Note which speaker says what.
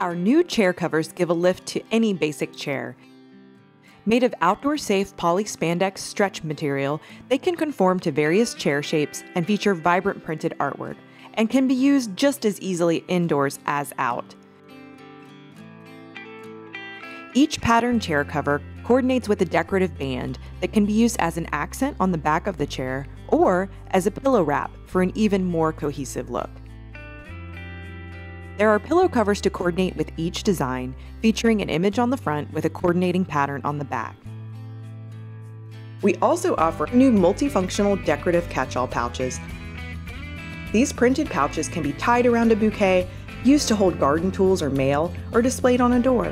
Speaker 1: Our new chair covers give a lift to any basic chair. Made of outdoor safe poly spandex stretch material, they can conform to various chair shapes and feature vibrant printed artwork, and can be used just as easily indoors as out. Each pattern chair cover coordinates with a decorative band that can be used as an accent on the back of the chair or as a pillow wrap for an even more cohesive look. There are pillow covers to coordinate with each design, featuring an image on the front with a coordinating pattern on the back. We also offer new multifunctional decorative catch-all pouches. These printed pouches can be tied around a bouquet, used to hold garden tools or mail, or displayed on a door.